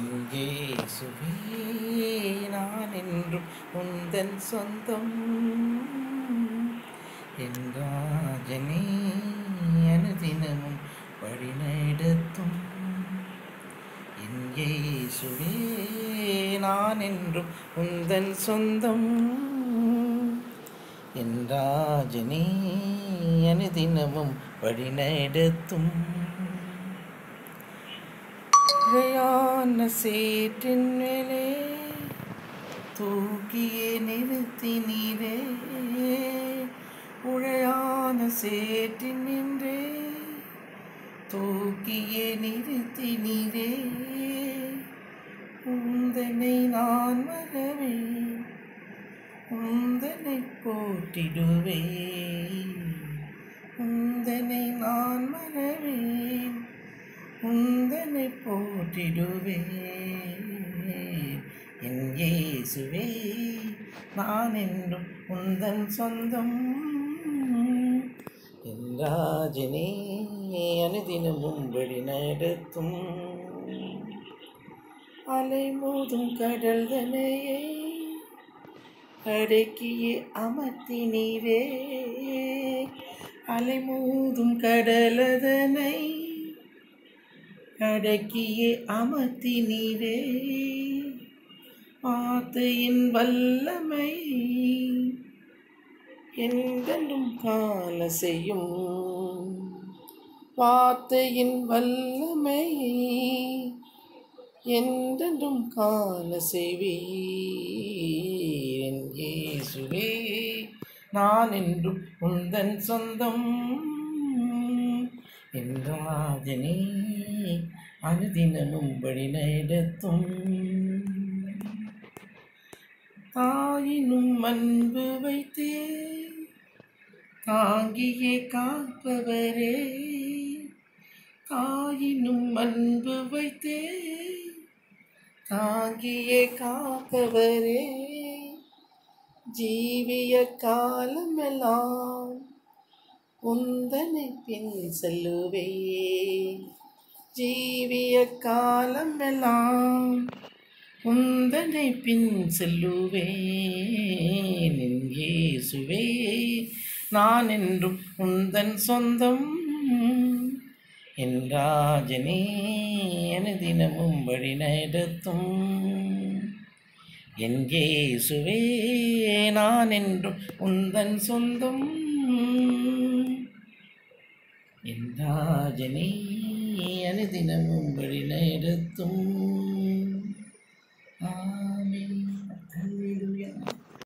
எங்கே சுவே நான் என்றும் உந்தன் சொந்தம். என் ராஜனே அனுதினமும் வழிநடத்தும். எங்கே சுவே நான் என்றும் உந்தன் சொந்தம். என் ராஜனே அனுதினமும் வழிநடத்தும். உழையான சேற்றின் மேலே தூக்கியே நிறுத்தினீரே உழையான சேற்றின் நின்றே தூக்கியே நிறுத்தினீரே உந்தனை நான் வரவே உந்தனை போட்டிடுவேன் போற்றிடுவே. என் இயேசுவே நான் என்றும் உந்தன் சொந்தம். என் ராஜனே அனுதினமும் வழி நடத்தும். அலை மோதும் கடல்தனையே அடக்கியே அமர்த்தினீரே அலை மோதும் கடலதனை அடக்கியே அமர்த்தினீரே. வார்த்தையின் வல்லமை என்றென்றும் காண செய்யும். வார்த்தையின் வல்லமை என்றென்றும் காண செய்வீன் இயேசுவே. நான் என்றும் உந்தன் சொந்தம் என் ராஜனே அனுதினமும் நடத்தும் தாயினும் அன்பு வைத்தே தாங்கியே காப்பவரே தாயினும் அன்பு வைத்தே தாங்கியே காப்பவரே ஜீவிய காலமெல்லாம் உந்தனை பின் செல்லுவையே ஜீவிய காலமெல்லாம் உந்தனை பின் செல்லுவேன். என் இயேசுவே நான் என்றும் உந்தன் சொந்தம். என் ராஜனே தினமும் வழி நடத்தும். என் இயேசுவே நான் என்றும் உந்தன் சொந்தம். என் ராஜனே அனுதினமும் வழி நடத்தும்